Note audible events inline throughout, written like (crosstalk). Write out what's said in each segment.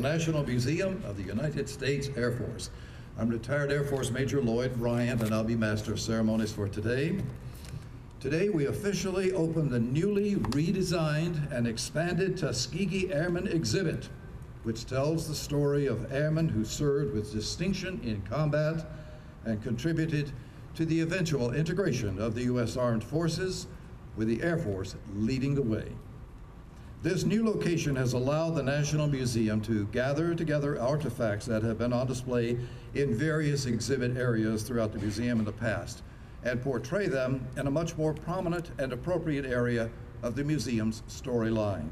the National Museum of the United States Air Force. I'm retired Air Force Major Lloyd Bryant, and I'll be Master of Ceremonies for today. Today, we officially open the newly redesigned and expanded Tuskegee Airmen exhibit, which tells the story of airmen who served with distinction in combat and contributed to the eventual integration of the U.S. Armed Forces, with the Air Force leading the way. This new location has allowed the National Museum to gather together artifacts that have been on display in various exhibit areas throughout the museum in the past and portray them in a much more prominent and appropriate area of the museum's storyline.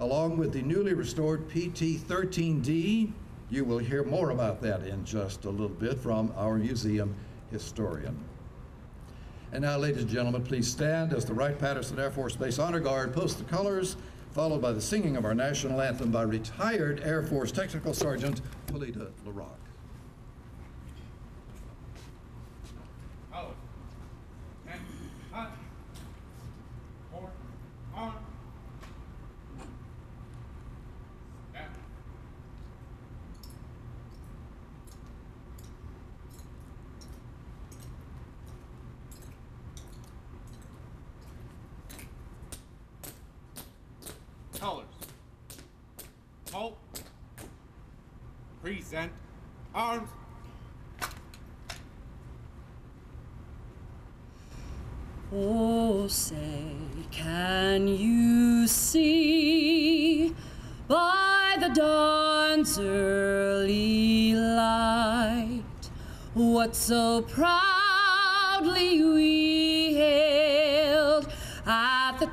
Along with the newly restored PT-13D, you will hear more about that in just a little bit from our museum historian. And now, ladies and gentlemen, please stand as the Wright-Patterson Air Force Base Honor Guard posts the colors followed by the singing of our national anthem by retired Air Force Technical Sergeant Felita LaRock.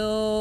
was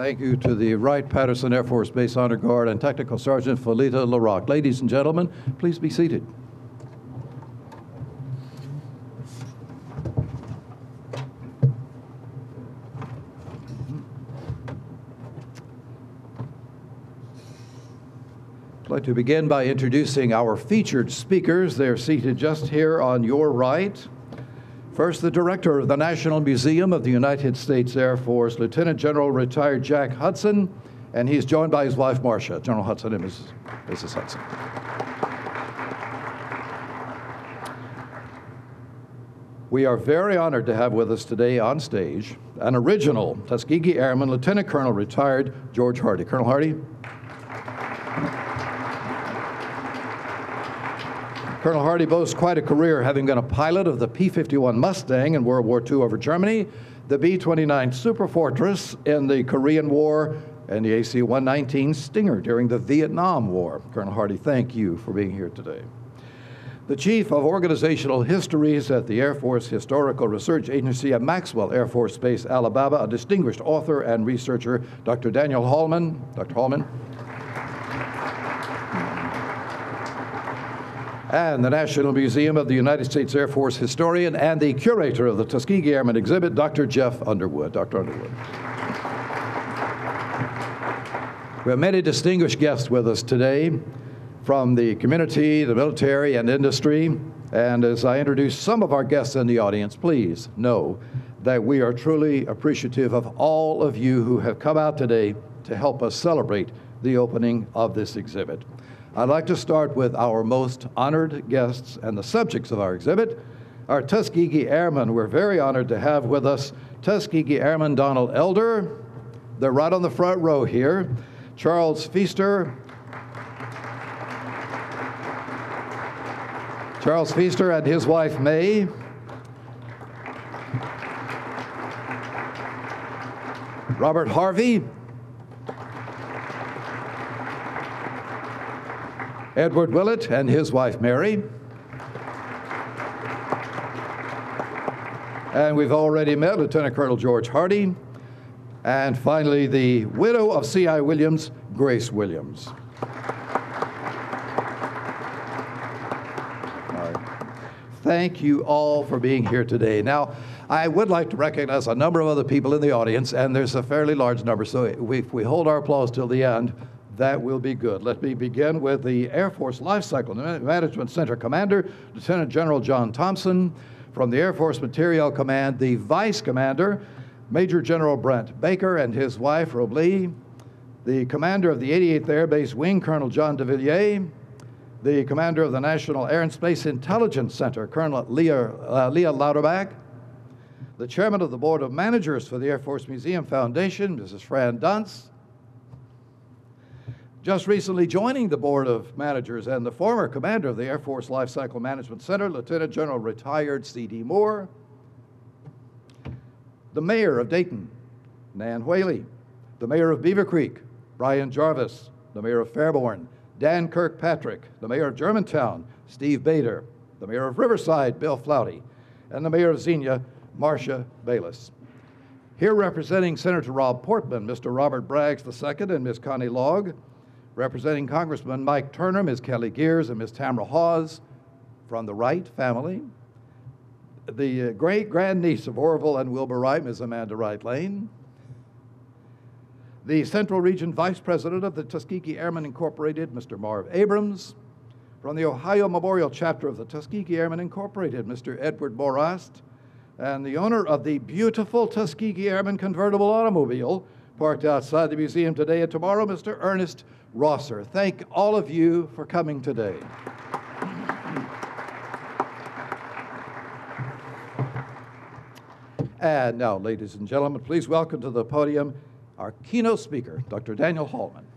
Thank you to the Wright-Patterson Air Force Base Honor Guard and Technical Sergeant Felita LaRocque. Ladies and gentlemen, please be seated. I'd like to begin by introducing our featured speakers. They're seated just here on your right. First, the director of the National Museum of the United States Air Force, Lieutenant General retired Jack Hudson, and he's joined by his wife, Marcia. General Hudson and Mrs. Mrs. Hudson. We are very honored to have with us today on stage an original Tuskegee Airman, Lieutenant Colonel retired George Hardy. Colonel Hardy. Colonel Hardy boasts quite a career, having been a pilot of the P 51 Mustang in World War II over Germany, the B 29 Super Fortress in the Korean War, and the AC 119 Stinger during the Vietnam War. Colonel Hardy, thank you for being here today. The Chief of Organizational Histories at the Air Force Historical Research Agency at Maxwell Air Force Base, Alabama, a distinguished author and researcher, Dr. Daniel Haulman. Dr. Haulman. And the National Museum of the United States Air Force historian and the curator of the Tuskegee Airmen exhibit, Dr. Jeff Underwood. Dr. Underwood. We have many distinguished guests with us today from the community, the military, and industry. And as I introduce some of our guests in the audience, please know that we are truly appreciative of all of you who have come out today to help us celebrate the opening of this exhibit. I'd like to start with our most honored guests and the subjects of our exhibit. Our Tuskegee Airmen, we're very honored to have with us Tuskegee Airman Donald Elder. They're right on the front row here. Charles Feaster. Charles Feaster and his wife May. Robert Harvey. Edward Willett and his wife Mary. And we've already met Lieutenant Colonel George Hardy. And finally, the widow of C.I. Williams, Grace Williams. Thank you all for being here today. Now, I would like to recognize a number of other people in the audience, and there's a fairly large number, so if we hold our applause till the end, that will be good. Let me begin with the Air Force Life Cycle Management Center Commander, Lieutenant General John Thompson. From the Air Force Materiel Command, the Vice Commander, Major General Brent Baker and his wife, Rob Lee. The Commander of the 88th Air Base Wing, Colonel John Devillier. The Commander of the National Air and Space Intelligence Center, Colonel Leah, uh, Leah Lauderback. The Chairman of the Board of Managers for the Air Force Museum Foundation, Mrs. Fran Dunce just recently joining the Board of Managers and the former commander of the Air Force Life Cycle Management Center, Lieutenant General retired C.D. Moore, the mayor of Dayton, Nan Whaley, the mayor of Beavercreek, Brian Jarvis, the mayor of Fairborn, Dan Kirkpatrick, the mayor of Germantown, Steve Bader, the mayor of Riverside, Bill Flaute, and the mayor of Xenia, Marcia Bayless. Here representing Senator Rob Portman, Mr. Robert Braggs II and Ms. Connie Logg, representing Congressman Mike Turner, Ms. Kelly Gears, and Ms. Tamara Hawes from the Wright family. The uh, great grandniece of Orville and Wilbur Wright, Ms. Amanda Wright Lane. The Central Region Vice President of the Tuskegee Airmen Incorporated, Mr. Marv Abrams. From the Ohio Memorial Chapter of the Tuskegee Airmen Incorporated, Mr. Edward Morast. And the owner of the beautiful Tuskegee Airmen convertible automobile, parked outside the museum today and tomorrow, Mr. Ernest Rosser. Thank all of you for coming today. And now, ladies and gentlemen, please welcome to the podium our keynote speaker, Dr. Daniel Haulman.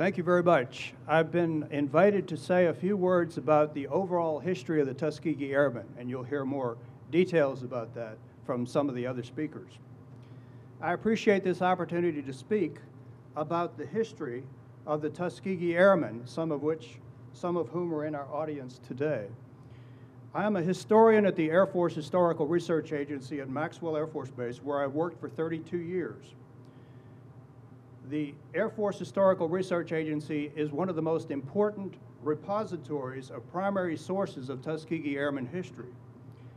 Thank you very much. I've been invited to say a few words about the overall history of the Tuskegee Airmen, and you'll hear more details about that from some of the other speakers. I appreciate this opportunity to speak about the history of the Tuskegee Airmen, some of which, some of whom are in our audience today. I am a historian at the Air Force Historical Research Agency at Maxwell Air Force Base, where I've worked for 32 years. The Air Force Historical Research Agency is one of the most important repositories of primary sources of Tuskegee Airmen history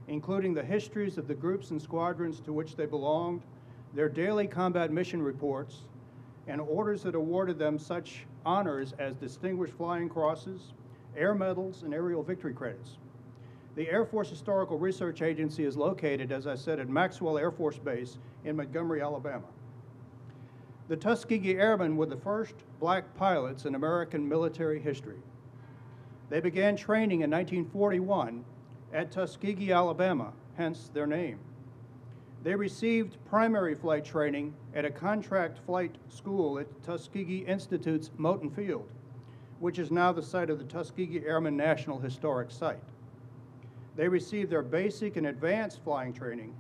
including the histories of the groups and squadrons to which they belonged, their daily combat mission reports, and orders that awarded them such honors as Distinguished Flying Crosses, Air Medals, and Aerial Victory Credits. The Air Force Historical Research Agency is located, as I said, at Maxwell Air Force Base in Montgomery, Alabama. The Tuskegee Airmen were the first black pilots in American military history. They began training in 1941 at Tuskegee, Alabama, hence their name. They received primary flight training at a contract flight school at Tuskegee Institute's Moton Field, which is now the site of the Tuskegee Airmen National Historic Site. They received their basic and advanced flying training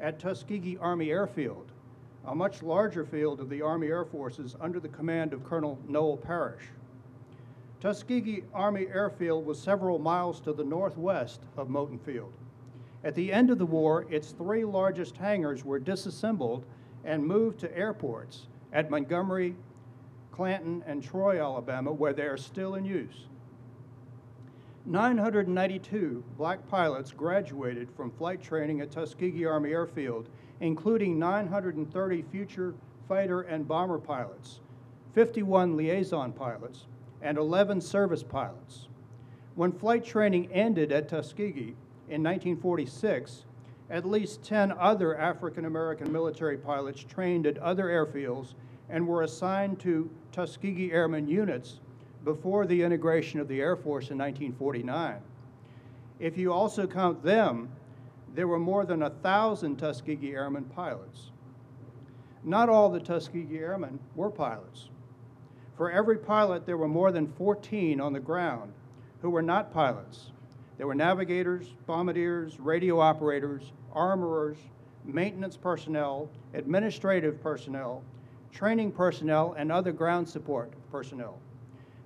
at Tuskegee Army Airfield, a much larger field of the Army Air Forces under the command of Colonel Noel Parrish. Tuskegee Army Airfield was several miles to the northwest of Moton Field. At the end of the war, its three largest hangars were disassembled and moved to airports at Montgomery, Clanton, and Troy, Alabama, where they are still in use. 992 black pilots graduated from flight training at Tuskegee Army Airfield, including 930 future fighter and bomber pilots, 51 liaison pilots, and 11 service pilots. When flight training ended at Tuskegee in 1946, at least 10 other African American military pilots trained at other airfields and were assigned to Tuskegee Airmen units before the integration of the Air Force in 1949. If you also count them, there were more than a thousand Tuskegee Airmen pilots. Not all the Tuskegee Airmen were pilots. For every pilot, there were more than 14 on the ground who were not pilots. There were navigators, bombardiers, radio operators, armorers, maintenance personnel, administrative personnel, training personnel, and other ground support personnel.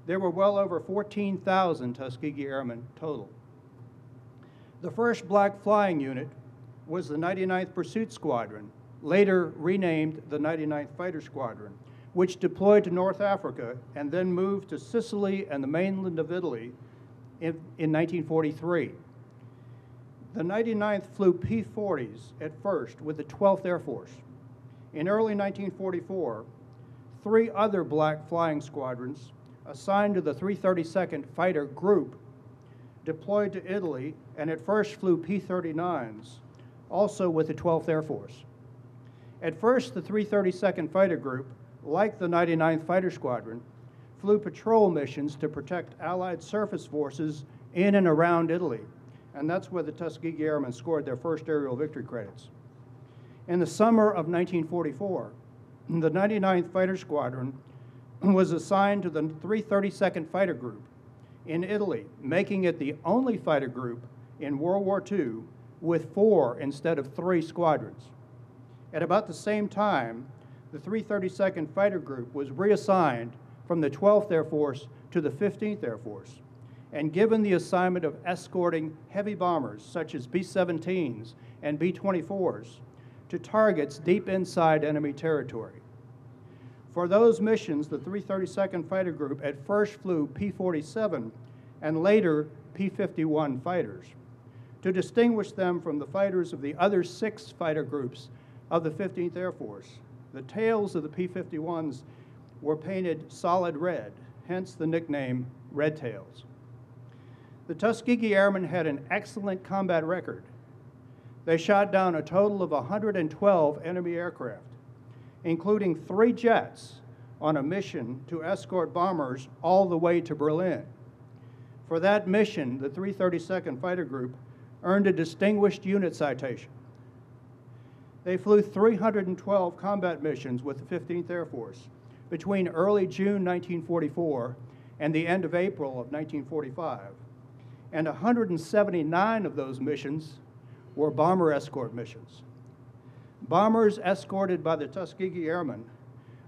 There were well over 14,000 Tuskegee Airmen total. The first black flying unit was the 99th Pursuit Squadron, later renamed the 99th Fighter Squadron, which deployed to North Africa and then moved to Sicily and the mainland of Italy in, in 1943. The 99th flew P 40s at first with the 12th Air Force. In early 1944, three other black flying squadrons assigned to the 332nd Fighter Group deployed to Italy and at first flew P 39s, also with the 12th Air Force. At first, the 332nd Fighter Group, like the 99th Fighter Squadron, flew patrol missions to protect Allied surface forces in and around Italy, and that's where the Tuskegee Airmen scored their first aerial victory credits. In the summer of 1944, the 99th Fighter Squadron (clears throat) was assigned to the 332nd Fighter Group in Italy, making it the only fighter group in World War II with four instead of three squadrons. At about the same time, the 332nd Fighter Group was reassigned from the 12th Air Force to the 15th Air Force and given the assignment of escorting heavy bombers such as B 17s and B 24s to targets deep inside enemy territory. For those missions, the 332nd Fighter Group at first flew P 47 and later P 51 fighters to distinguish them from the fighters of the other six fighter groups of the 15th Air Force. The tails of the P 51s were painted solid red, hence the nickname Red Tails. The Tuskegee Airmen had an excellent combat record. They shot down a total of 112 enemy aircraft including three jets on a mission to escort bombers all the way to Berlin. For that mission, the 332nd Fighter Group earned a Distinguished Unit Citation. They flew 312 combat missions with the 15th Air Force between early June 1944 and the end of April of 1945. And 179 of those missions were bomber escort missions. Bombers escorted by the Tuskegee Airmen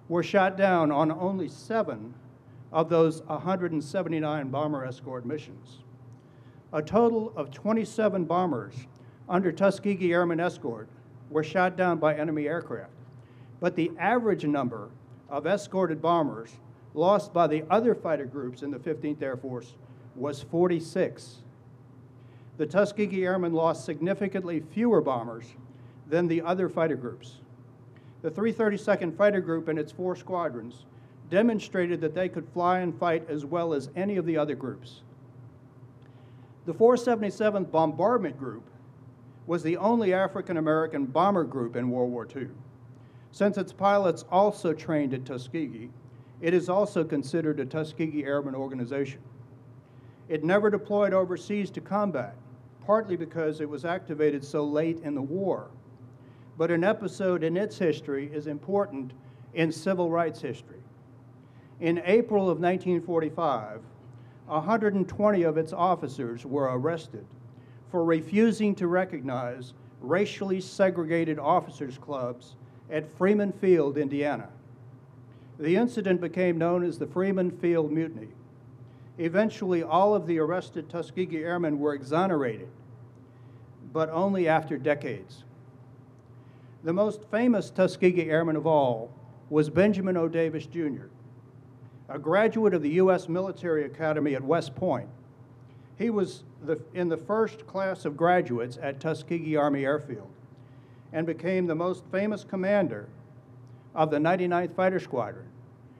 were shot down on only seven of those 179 bomber escort missions. A total of 27 bombers under Tuskegee Airmen escort were shot down by enemy aircraft, but the average number of escorted bombers lost by the other fighter groups in the 15th Air Force was 46. The Tuskegee Airmen lost significantly fewer bombers than the other fighter groups. the 332nd Fighter Group and its four squadrons demonstrated that they could fly and fight as well as any of the other groups. The 477th Bombardment Group was the only African American bomber group in World War II. Since its pilots also trained at Tuskegee, it is also considered a Tuskegee Airmen organization. It never deployed overseas to combat, partly because it was activated so late in the war. But an episode in its history is important in civil rights history. In April of 1945, 120 of its officers were arrested for refusing to recognize racially segregated officers' clubs at Freeman Field, Indiana. The incident became known as the Freeman Field Mutiny. Eventually, all of the arrested Tuskegee Airmen were exonerated, but only after decades. The most famous Tuskegee Airman of all was Benjamin O. Davis, Jr., a graduate of the U.S. Military Academy at West Point. He was the, in the first class of graduates at Tuskegee Army Airfield and became the most famous commander of the 99th Fighter Squadron.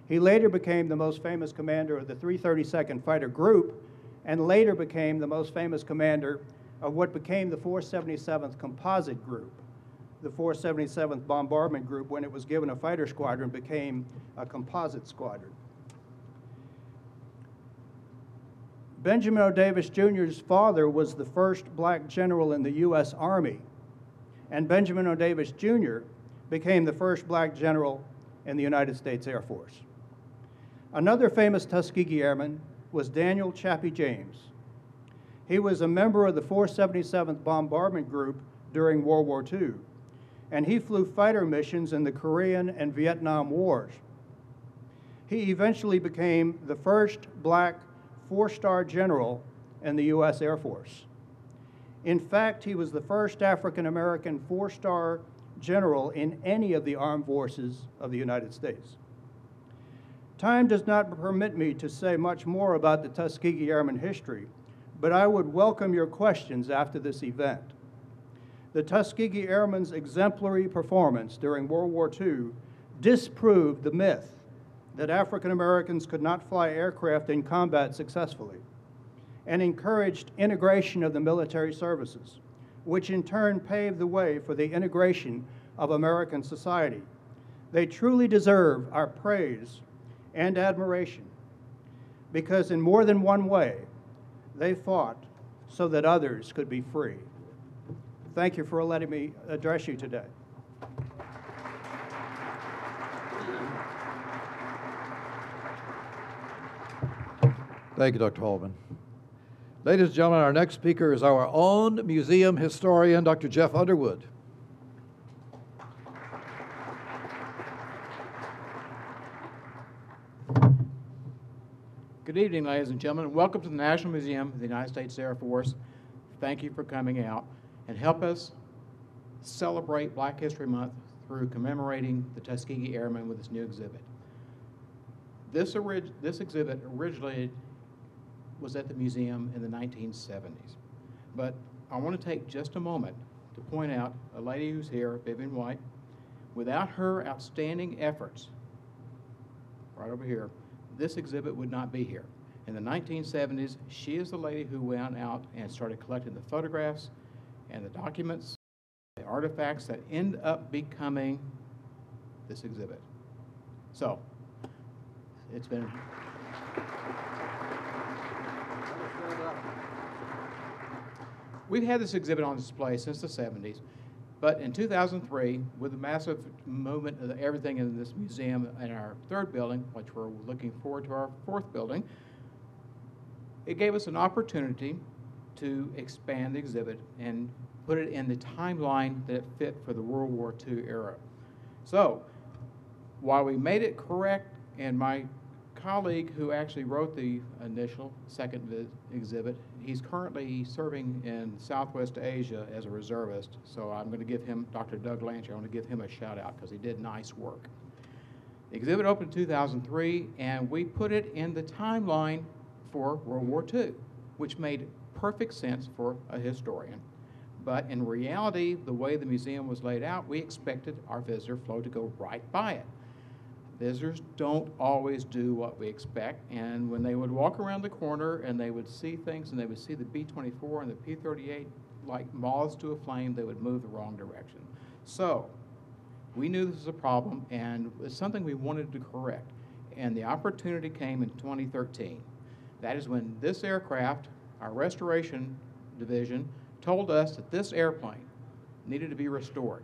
He later became the most famous commander of the 332nd Fighter Group and later became the most famous commander of what became the 477th Composite Group. The 477th Bombardment Group, when it was given a fighter squadron, became a composite squadron. Benjamin O. Davis Jr.'s father was the first black general in the U.S. Army, and Benjamin O. Davis Jr. became the first black general in the United States Air Force. Another famous Tuskegee Airman was Daniel Chappie James. He was a member of the 477th Bombardment Group during World War II, and he flew fighter missions in the Korean and Vietnam Wars. He eventually became the first black four-star general in the U.S. Air Force. In fact, he was the first African-American four-star general in any of the armed forces of the United States. Time does not permit me to say much more about the Tuskegee Airmen history, but I would welcome your questions after this event. The Tuskegee Airmen's exemplary performance during World War II disproved the myth that African Americans could not fly aircraft in combat successfully and encouraged integration of the military services, which in turn paved the way for the integration of American society. They truly deserve our praise and admiration because, in more than one way, they fought so that others could be free. Thank you for letting me address you today. Thank you, Dr. Haulman. Ladies and gentlemen, our next speaker is our own museum historian, Dr. Jeff Underwood. Good evening, ladies and gentlemen. Welcome to the National Museum of the United States Air Force. Thank you for coming out and help us celebrate Black History Month through commemorating the Tuskegee Airmen with this new exhibit. This, orig- this exhibit originally was at the museum in the 1970s. But I want to take just a moment to point out a lady who's here, Vivian White. Without her outstanding efforts, right over here, this exhibit would not be here. In the 1970s, she is the lady who went out and started collecting the photographs and the documents, the artifacts that end up becoming this exhibit. So, it's been. We've had this exhibit on display since the 70s, but in 2003, with the massive movement of everything in this museum and our third building, which we're looking forward to our fourth building, it gave us an opportunity to expand the exhibit and put it in the timeline that it fit for the World War II era. So, while we made it correct, and my colleague who actually wrote the initial second exhibit, he's currently serving in Southwest Asia as a reservist. So I'm going to give him, Dr. Doug Lantry, I want to give him a shout out because he did nice work. The exhibit opened in 2003, and we put it in the timeline for World War II, which made perfect sense for a historian. But in reality, the way the museum was laid out, we expected our visitor flow to go right by it. Visitors don't always do what we expect, and when they would walk around the corner and they would see things and they would see the B-24 and the P-38 like moths to a flame, they would move the wrong direction. So, we knew this was a problem and it's something we wanted to correct. And the opportunity came in 2013. That is when this aircraft, our restoration division, told us that this airplane needed to be restored.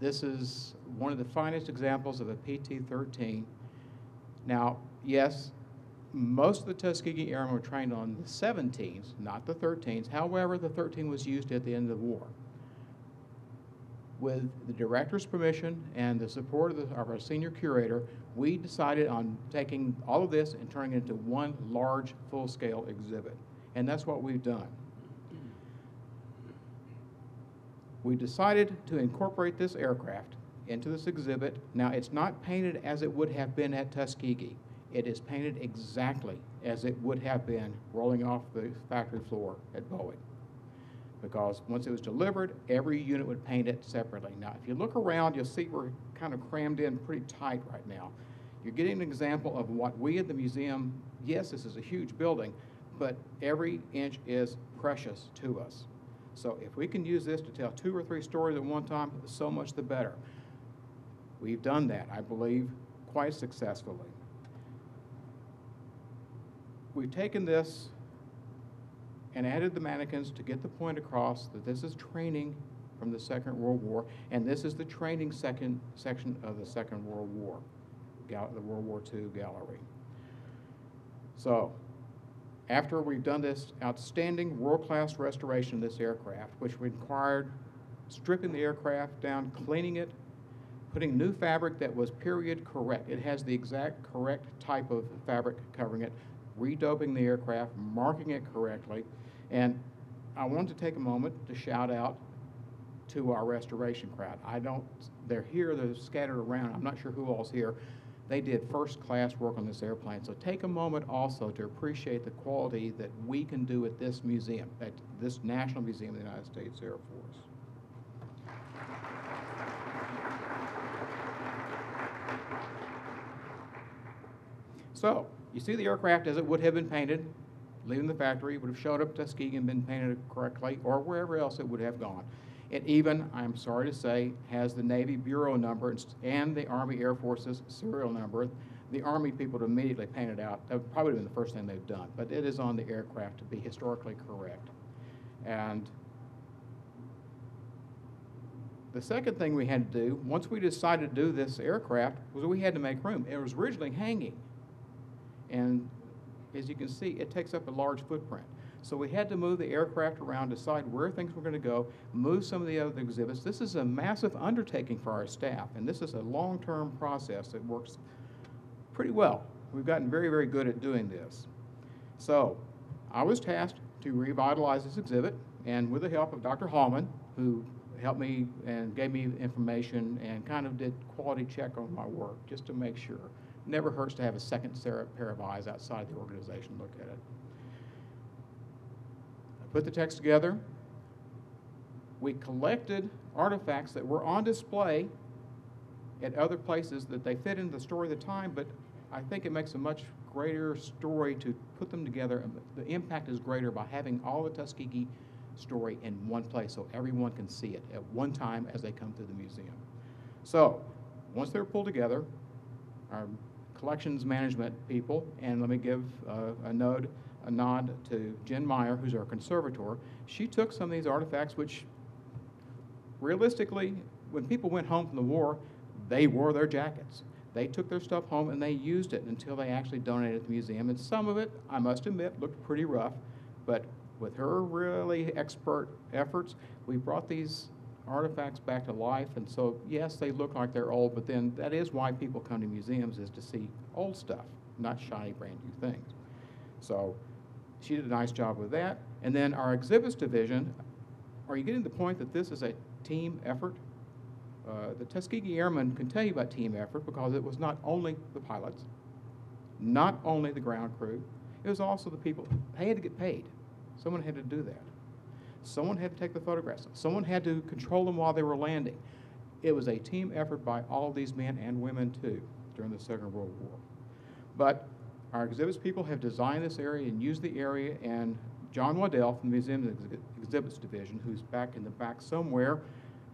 This is one of the finest examples of a PT-13. Now, yes, most of the Tuskegee Airmen were trained on the 17s, not the 13s. However, the 13 was used at the end of the war. With the director's permission and the support of, the, of our senior curator, we decided on taking all of this and turning it into one large, full-scale exhibit. And that's what we've done. We decided to incorporate this aircraft into this exhibit. Now, it's not painted as it would have been at Tuskegee. It is painted exactly as it would have been rolling off the factory floor at Boeing. Because once it was delivered, every unit would paint it separately. Now, if you look around, you'll see we're kind of crammed in pretty tight right now. You're getting an example of what we at the museum, yes, this is a huge building, but every inch is precious to us. So if we can use this to tell two or three stories at one time, so much the better. We've done that, I believe, quite successfully. We've taken this and added the mannequins to get the point across that this is training from the Second World War, and this is the training second, section of the Second World War, the World War II gallery. So, after we've done this outstanding world-class restoration of this aircraft, which required stripping the aircraft down, cleaning it, putting new fabric that was period correct. It has the exact correct type of fabric covering it, redoping the aircraft, marking it correctly. And I want to take a moment to shout out to our restoration crowd. I don't, they're here, they're scattered around. I'm not sure who all's here. They did first-class work on this airplane. So take a moment also to appreciate the quality that we can do at this museum, at this National Museum of the United States Air Force. So, you see the aircraft as it would have been painted, leaving the factory, would have showed up Tuskegee and been painted correctly, or wherever else it would have gone. It even, I'm sorry to say, has the Navy Bureau number and the Army Air Force's serial number. The Army people would immediately paint it out. That would probably been the first thing they've done, but it is on the aircraft to be historically correct. And the second thing we had to do, once we decided to do this aircraft, was we had to make room. It was originally hanging. And as you can see, it takes up a large footprint. So we had to move the aircraft around, decide where things were going to go, move some of the other exhibits. This is a massive undertaking for our staff, and this is a long-term process that works pretty well. We've gotten very, very good at doing this. So I was tasked to revitalize this exhibit, and with the help of Dr. Haulman, who helped me and gave me information and kind of did quality check on my work just to make sure. Never hurts to have a second pair of eyes outside the organization look at it. Put the text together. We collected artifacts that were on display at other places that they fit into the story of the time, but I think it makes a much greater story to put them together. The impact is greater by having all the Tuskegee story in one place so everyone can see it at one time as they come through the museum. So, once they're pulled together, our collections management people, and let me give uh, a nod, a nod to Jen Meyer, who's our conservator. She took some of these artifacts, which realistically, when people went home from the war, they wore their jackets. They took their stuff home and they used it until they actually donated it to the museum. And some of it, I must admit, looked pretty rough, but with her really expert efforts, we brought these artifacts back to life. And so, yes, they look like they're old, but then that is why people come to museums is to see old stuff, not shiny brand new things. So she did a nice job with that. And then our exhibits division, are you getting the point that this is a team effort? Uh, the Tuskegee Airmen can tell you about team effort because it was not only the pilots, not only the ground crew, it was also the people. They had to get paid. Someone had to do that. Someone had to take the photographs. Someone had to control them while they were landing. It was a team effort by all these men and women too during the Second World War. But our exhibits people have designed this area and used the area, and John Waddell from the Museum Exhibits Division, who's back in the back somewhere,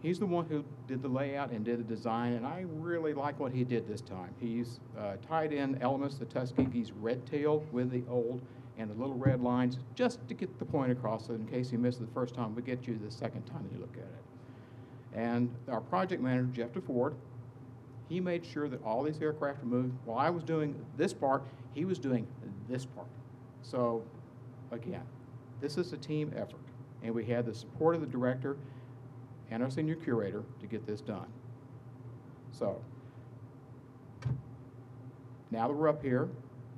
he's the one who did the layout and did the design, and I really like what he did this time. He's uh, tied in elements, the Tuskegee's red tail with the old and the little red lines, just to get the point across, so in case you missed it the first time, we get you the second time you look at it. And our project manager, Jeff DeFord, he made sure that all these aircraft were moved. While I was doing this part, he was doing this part. So, again, this is a team effort, and we had the support of the director and our senior curator to get this done. So, now that we're up here,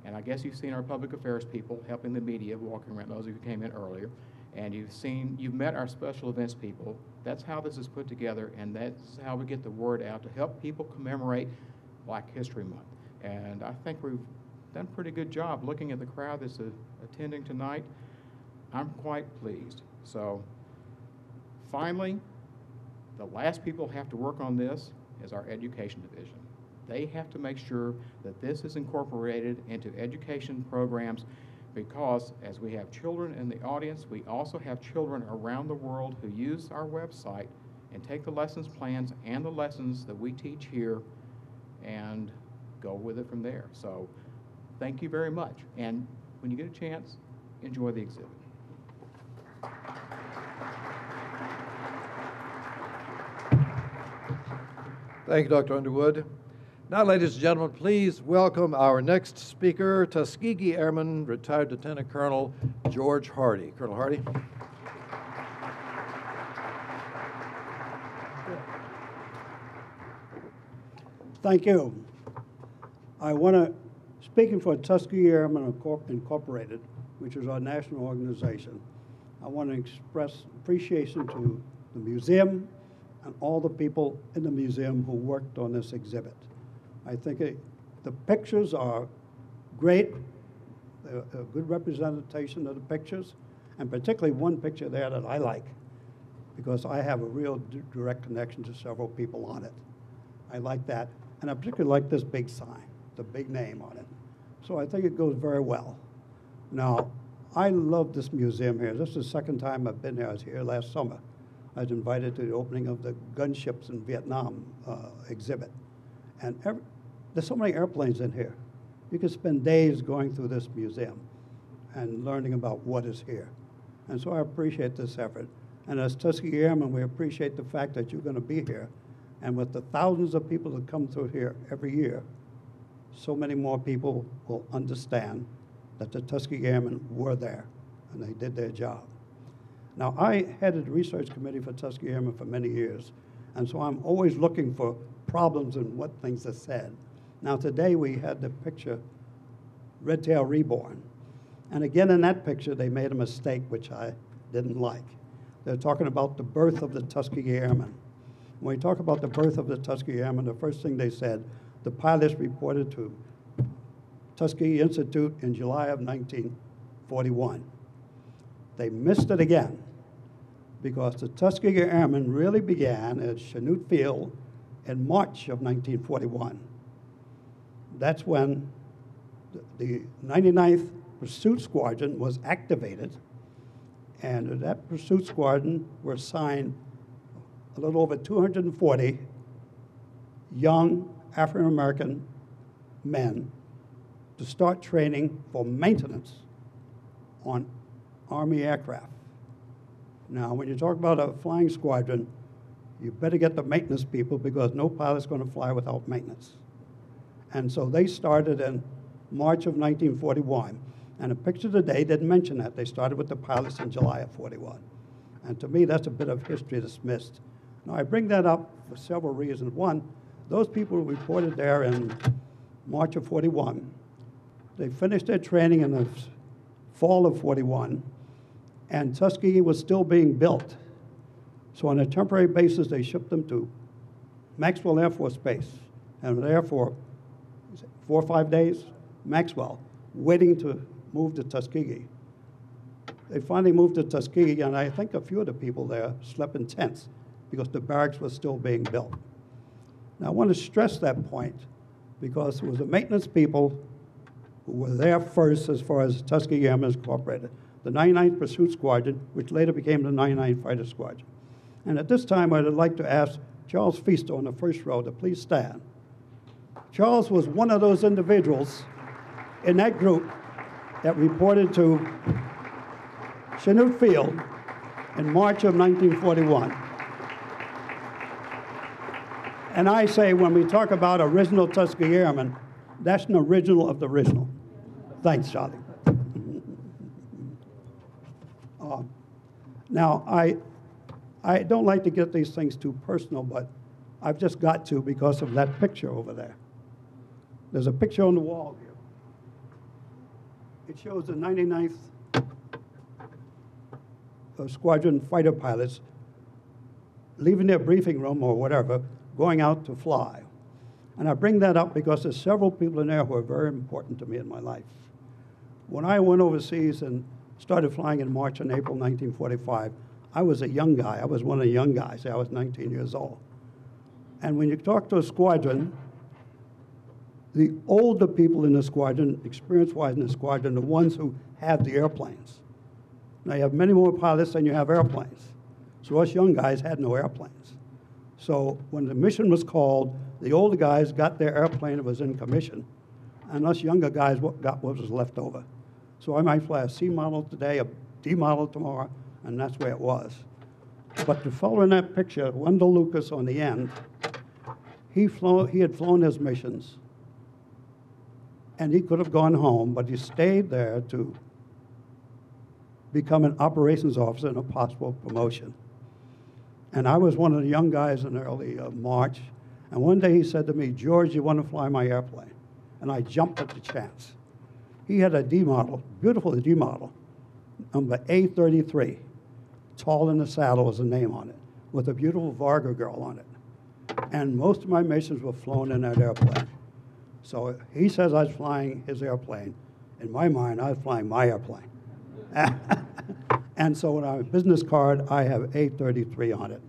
and I guess you've seen our public affairs people helping the media, walking around, those of you who came in earlier, and you've seen, you've met our special events people. That's how this is put together, and that's how we get the word out to help people commemorate Black History Month. And I think we've done a pretty good job looking at the crowd that's uh, attending tonight. I'm quite pleased. So, finally, the last people have to work on this is our education division. They have to make sure that this is incorporated into education programs because as we have children in the audience, we also have children around the world who use our website and take the lessons plans and the lessons that we teach here and go with it from there. So thank you very much. And when you get a chance, enjoy the exhibit. Thank you, Dr. Underwood. Now, ladies and gentlemen, please welcome our next speaker, Tuskegee Airman, retired Lieutenant Colonel George Hardy. Colonel Hardy. Thank you. I want to, speaking for Tuskegee Airmen Incorporated, which is our national organization, I want to express appreciation to the museum and all the people in the museum who worked on this exhibit. I think it, the pictures are great, a good representation of the pictures, and particularly one picture there that I like, because I have a real direct connection to several people on it. I like that, and I particularly like this big sign, the big name on it. So I think it goes very well. Now, I love this museum here. This is the second time I've been here. I was here last summer. I was invited to the opening of the gunships in Vietnam uh, exhibit. And every, there's so many airplanes in here. You could spend days going through this museum and learning about what is here. And so I appreciate this effort. And as Tuskegee Airmen, we appreciate the fact that you're going to be here. And with the thousands of people that come through here every year, so many more people will understand that the Tuskegee Airmen were there and they did their job. Now, I headed the research committee for Tuskegee Airmen for many years, and so I'm always looking for problems in what things are said. Now, today we had the picture Red Tail Reborn. And again, in that picture, they made a mistake which I didn't like. They're talking about the birth of the Tuskegee Airmen. When we talk about the birth of the Tuskegee Airmen, the first thing they said, the pilots reported to Tuskegee Institute in July of 1941. They missed it again because the Tuskegee Airmen really began at Chanute Field in March of 1941. That's when the 99th Pursuit Squadron was activated, and that pursuit squadron were assigned a little over 240 young African American men to start training for maintenance on Army aircraft. Now, when you talk about a flying squadron, you better get the maintenance people because no pilot's going to fly without maintenance. And so they started in March of 1941. And the picture today didn't mention that. They started with the pilots in July of 41. And to me, that's a bit of history that's missed. Now, I bring that up for several reasons. One, those people who reported there in March of 41, they finished their training in the fall of 41, and Tuskegee was still being built. So on a temporary basis, they shipped them to Maxwell Air Force Base, and were there for is it four or five days, Maxwell, waiting to move to Tuskegee. They finally moved to Tuskegee, and I think a few of the people there slept in tents because the barracks was still being built. Now, I want to stress that point because it was the maintenance people who were there first as far as Tuskegee Airmen Incorporated, the 99th Pursuit Squadron, which later became the 99th Fighter Squadron. And at this time, I'd like to ask Charles Feaster on the first row to please stand. Charles was one of those individuals in that group that reported to Chanute Field in March of 1941. And I say, when we talk about original Tuskegee Airmen, that's an original of the original. Thanks, Charlie. (laughs) Uh, Now, I, I don't like to get these things too personal, but I've just got to because of that picture over there. There's a picture on the wall here. It shows the 99th uh, Squadron fighter pilots leaving their briefing room or whatever, going out to fly. And I bring that up because there's several people in there who are very important to me in my life. When I went overseas and started flying in March and April 1945, I was a young guy. I was one of the young guys. I was 19 years old. And when you talk to a squadron, the older people in the squadron, experience-wise in the squadron, the ones who have the airplanes. Now, you have many more pilots than you have airplanes. So us young guys had no airplanes. So when the mission was called, the older guys got their airplane that was in commission, and us younger guys got what was left over. So I might fly a C model today, a D model tomorrow, and that's where it was. But to follow in that picture, Wendell Lucas on the end, he, flew, he had flown his missions, and he could have gone home, but he stayed there to become an operations officer and a possible promotion. And I was one of the young guys in early uh, March. And one day he said to me, George, you want to fly my airplane? And I jumped at the chance. He had a D model, beautiful D model, number A33. Tall in the saddle was the name on it, with a beautiful Varga girl on it. And most of my missions were flown in that airplane. So he says I was flying his airplane. In my mind, I was flying my airplane. (laughs) and so on our business card, I have A33 on it.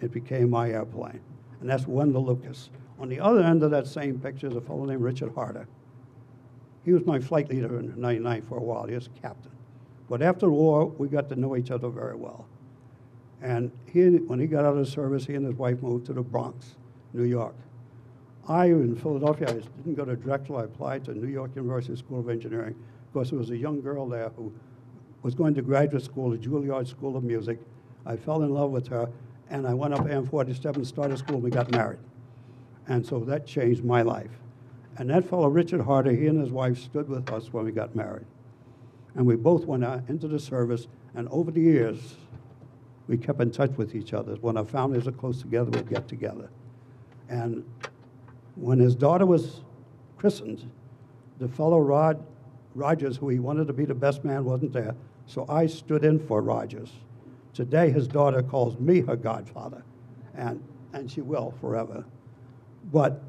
It became my airplane. And that's Wendell Lucas. On the other end of that same picture is a fellow named Richard Harder. He was my flight leader in 99 for a while. He was a captain. But after the war, we got to know each other very well. And he, when he got out of service, he and his wife moved to the Bronx, New York. I, in Philadelphia, I didn't go to Drexel. I applied to New York University School of Engineering because there was a young girl there who was going to graduate school, the Juilliard School of Music. I fell in love with her, and I went up AM47, started school, and we got married. And so that changed my life. And that fellow, Richard Harder, he and his wife stood with us when we got married. And we both went out into the service, and over the years, we kept in touch with each other. When our families are close together, we'd get together. And when his daughter was christened, the fellow Rod Rogers, who he wanted to be the best man, wasn't there. So I stood in for Rogers. Today, his daughter calls me her godfather, and, and she will forever. But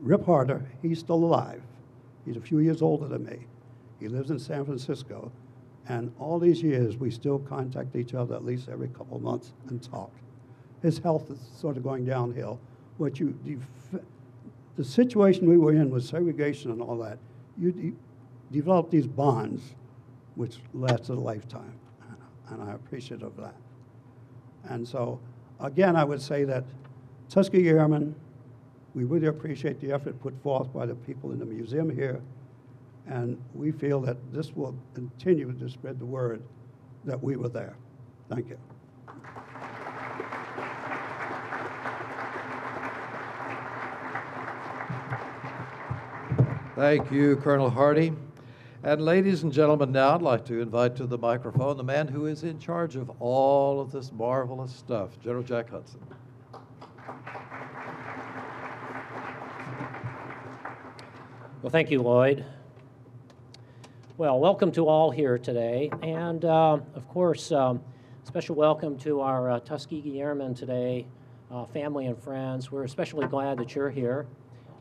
Rip Harder, he's still alive. He's a few years older than me. He lives in San Francisco. And all these years, we still contact each other at least every couple of months and talk. His health is sort of going downhill. What you, the situation we were in with segregation and all that, you, de- develop these bonds which lasted a lifetime. And I'm appreciative of that. And so, again, I would say that Tuskegee Airmen, we really appreciate the effort put forth by the people in the museum here. And we feel that this will continue to spread the word that we were there. Thank you. Thank you, Colonel Hardy. And ladies and gentlemen, now I'd like to invite to the microphone the man who is in charge of all of this marvelous stuff, General Jack Hudson. Well, thank you, Lloyd. Well, welcome to all here today. And uh, of course, um, special welcome to our uh, Tuskegee Airmen today, uh, family and friends. We're especially glad that you're here.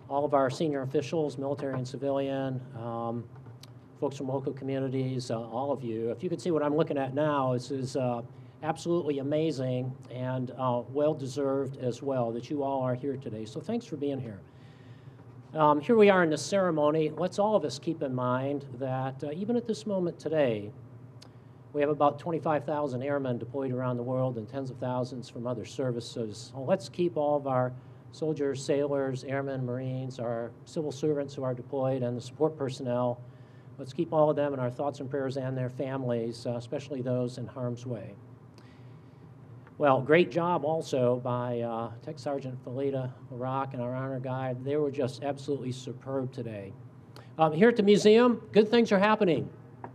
All of our senior officials, military and civilian, um, folks from local communities, uh, all of you. If you could see what I'm looking at now, this is uh, absolutely amazing and uh, well-deserved as well that you all are here today. So thanks for being here. Um, here we are in the ceremony. Let's all of us keep in mind that uh, even at this moment today, we have about 25,000 airmen deployed around the world and tens of thousands from other services. So let's keep all of our soldiers, sailors, airmen, Marines, our civil servants who are deployed, and the support personnel. Let's keep all of them in our thoughts and prayers and their families, uh, especially those in harm's way. Well, great job also by uh, Tech Sergeant Felita Rock and our honor guide. They were just absolutely superb today. Um, here at the museum, good things are happening.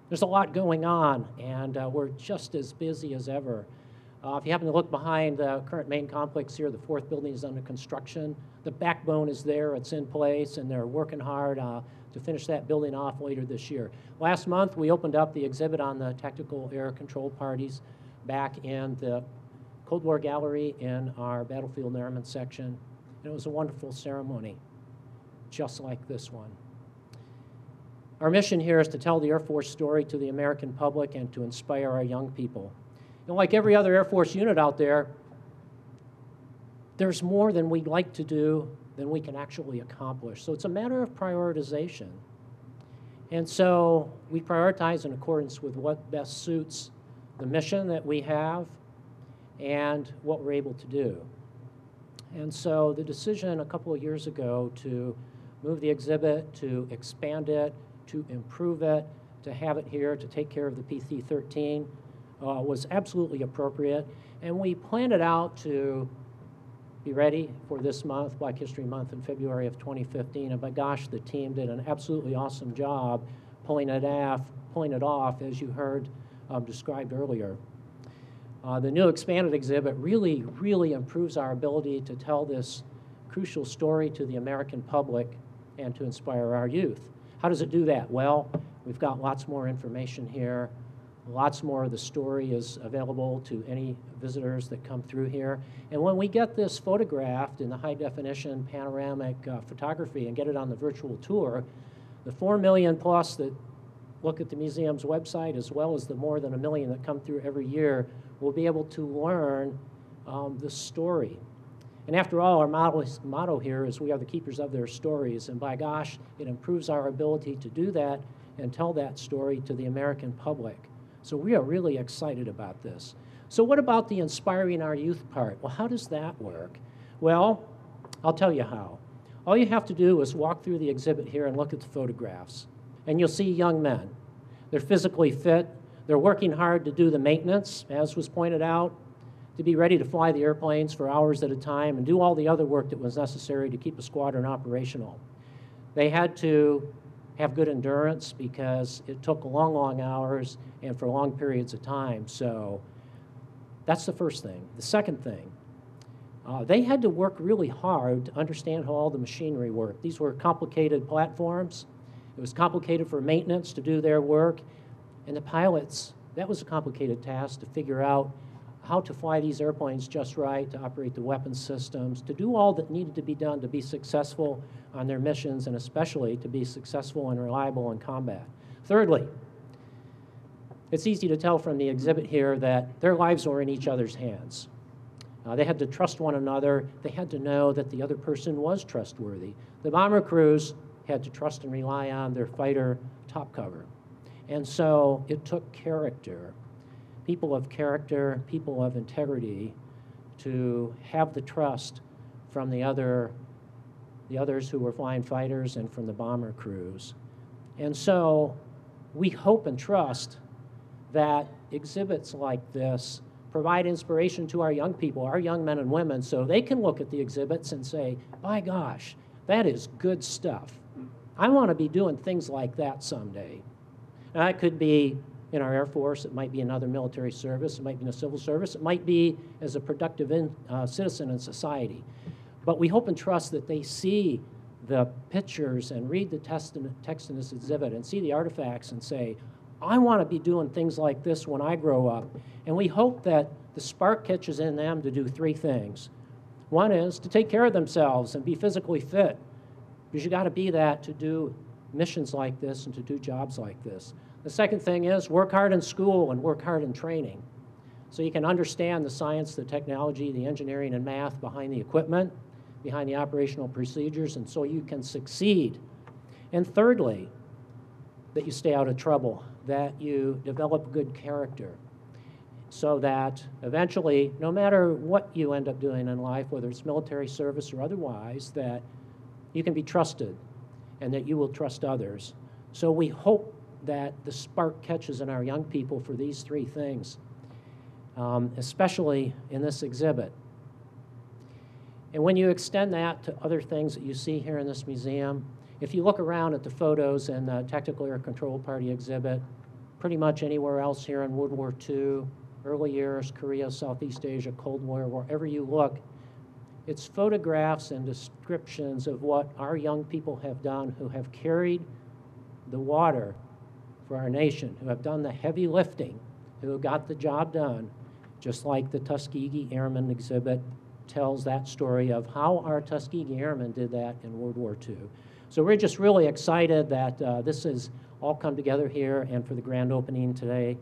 There's a lot going on, and uh, we're just as busy as ever. Uh, if you happen to look behind the current main complex here, the fourth building is under construction. The backbone is there, it's in place, and they're working hard uh, to finish that building off later this year. Last month, we opened up the exhibit on the tactical air control parties back in the Cold War Gallery in our Battlefield and Airmen section. And it was a wonderful ceremony, just like this one. Our mission here is to tell the Air Force story to the American public and to inspire our young people. Know, like every other Air Force unit out there, there's more than we'd like to do than we can actually accomplish. So it's a matter of prioritization. And so we prioritize in accordance with what best suits the mission that we have and what we're able to do. And so the decision a couple of years ago to move the exhibit, to expand it, to improve it, to have it here, to take care of the PT-13 uh, was absolutely appropriate. And we planned it out to be ready for this month, Black History Month in February of 2015. And by gosh, the team did an absolutely awesome job pulling it off, pulling it off as you heard um, described earlier. Uh, the new expanded exhibit really, really improves our ability to tell this crucial story to the American public and to inspire our youth. How does it do that? Well, we've got lots more information here. Lots more of the story is available to any visitors that come through here. And when we get this photographed in the high definition panoramic uh, photography and get it on the virtual tour, the 4 million plus that look at the museum's website, as well as the more than a million that come through every year, will be able to learn um, the story. And after all, our motto, motto here is we are the keepers of their stories. And by gosh, it improves our ability to do that and tell that story to the American public. So we are really excited about this. So what about the inspiring our youth part? Well, how does that work? Well, I'll tell you how. All you have to do is walk through the exhibit here and look at the photographs. And you'll see young men. They're physically fit. They're working hard to do the maintenance, as was pointed out, to be ready to fly the airplanes for hours at a time and do all the other work that was necessary to keep a squadron operational. They had to have good endurance because it took long, long hours and for long periods of time. So that's the first thing. The second thing, uh, they had to work really hard to understand how all the machinery worked. These were complicated platforms. It was complicated for maintenance to do their work. And the pilots, that was a complicated task to figure out how to fly these airplanes just right, to operate the weapons systems, to do all that needed to be done to be successful on their missions, and especially to be successful and reliable in combat. Thirdly, it's easy to tell from the exhibit here that their lives were in each other's hands. Uh, they had to trust one another. They had to know that the other person was trustworthy. The bomber crews had to trust and rely on their fighter top cover. And so it took character people of character, people of integrity, to have the trust from the other, the others who were flying fighters and from the bomber crews. And so we hope and trust that exhibits like this provide inspiration to our young people, our young men and women, so they can look at the exhibits and say, by gosh, that is good stuff. I want to be doing things like that someday. And that could be in our Air Force, it might be another military service, it might be in a civil service, it might be as a productive in, uh, citizen in society. But we hope and trust that they see the pictures and read the text in, text in this exhibit and see the artifacts and say, I want to be doing things like this when I grow up. And we hope that the spark catches in them to do three things. One is to take care of themselves and be physically fit, because you got to be that to do missions like this and to do jobs like this. The second thing is work hard in school and work hard in training. So you can understand the science, the technology, the engineering and math behind the equipment, behind the operational procedures, and so you can succeed. And thirdly, that you stay out of trouble, that you develop good character, so that eventually, no matter what you end up doing in life, whether it's military service or otherwise, that you can be trusted and that you will trust others. So we hope that the spark catches in our young people for these three things, um, especially in this exhibit. And when you extend that to other things that you see here in this museum, if you look around at the photos in the Tactical Air Control Party exhibit, pretty much anywhere else here in World War II, early years, Korea, Southeast Asia, Cold War, wherever you look, it's photographs and descriptions of what our young people have done who have carried the water for our nation, who have done the heavy lifting, who got the job done, just like the Tuskegee Airmen exhibit tells that story of how our Tuskegee Airmen did that in World War II. So we're just really excited that uh, this has all come together here and for the grand opening today.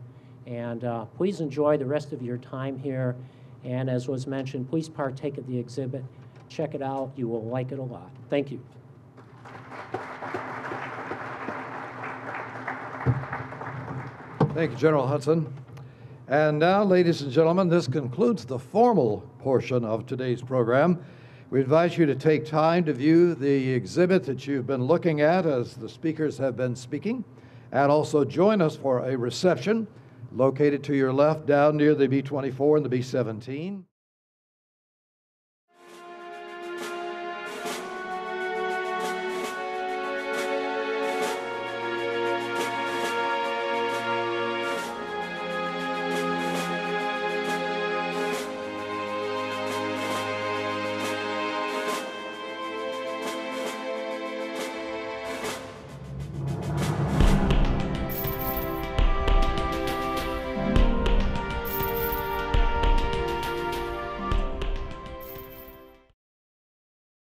And uh, please enjoy the rest of your time here. And as was mentioned, please partake of the exhibit. Check it out. You will like it a lot. Thank you. Thank you, General Hudson. And now, ladies and gentlemen, this concludes the formal portion of today's program. We invite you to take time to view the exhibit that you've been looking at as the speakers have been speaking, and also join us for a reception located to your left down near the B 24 and the B 17.